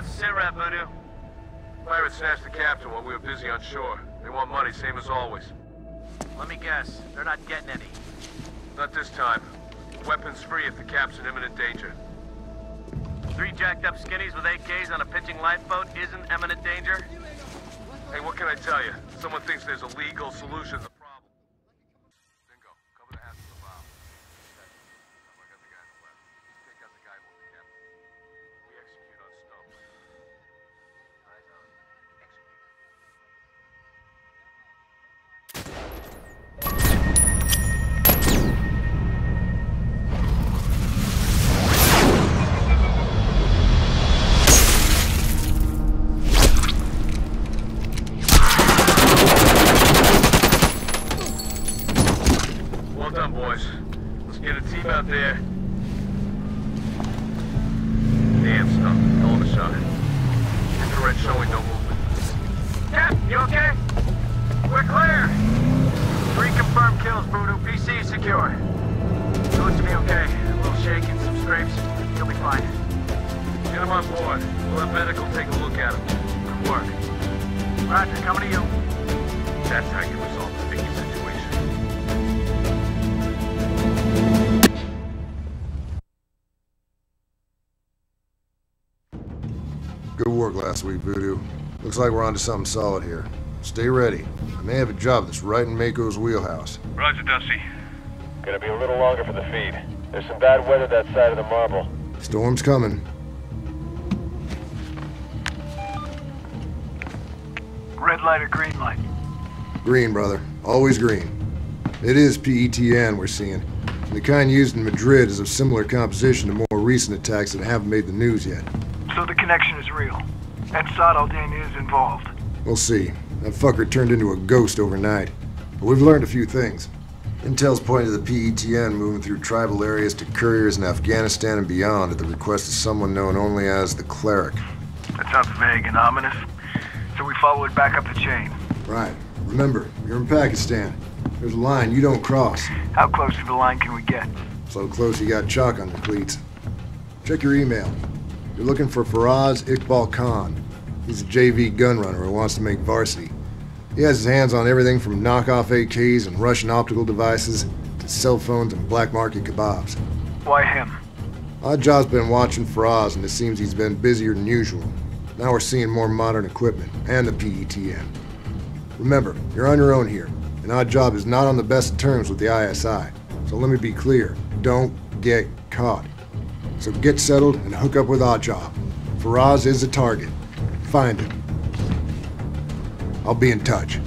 What's Voodoo? Pirates snatched the captain while we were busy on shore. They want money, same as always. Let me guess. They're not getting any. Not this time. Weapons free if the cap's in imminent danger. Three jacked up skinnies with AKs on a pitching lifeboat isn't imminent danger? Hey, what can I tell you? Someone thinks there's a legal solution get a team out there. Damn stuff. Hell of a shot. Infrared showing no movement. Cap, you okay? We're clear. Three confirmed kills, Voodoo. PC secure. He looks to be okay. A little shaking, some scrapes. He'll be fine. Get him on board. We'll have medical take a look at him. Good work. Roger, coming to you. That's how you resolve Good work last week, Voodoo. Looks like we're onto something solid here. Stay ready. I may have a job that's right in Mako's wheelhouse. Roger, Dusty. Gonna be a little longer for the feed. There's some bad weather that side of the marble. Storm's coming. Red light or green light? Green, brother. Always green. It is PETN we're seeing. The kind used in Madrid is of similar composition to more recent attacks that haven't made the news yet. So the connection is real. And Saad Al-Din is involved. We'll see. That fucker turned into a ghost overnight. But we've learned a few things. Intel's pointed to the PETN moving through tribal areas to couriers in Afghanistan and beyond at the request of someone known only as the Cleric. That sounds vague and ominous. So we follow it back up the chain. Right. Remember, you're in Pakistan. There's a line you don't cross. How close to the line can we get? So close you got chalk on your cleats. Check your email. You're looking for Faraz Iqbal Khan. He's a JV gunrunner who wants to make varsity. He has his hands on everything from knockoff AKs and Russian optical devices to cell phones and black market kebabs. Why him? Oddjob's been watching Faraz and it seems he's been busier than usual. Now we're seeing more modern equipment and the PETN. Remember, you're on your own here, and Oddjob is not on the best terms with the ISI. So let me be clear, don't get caught. So get settled and hook up with Oddjob. Faraz is a target. Find him. I'll be in touch.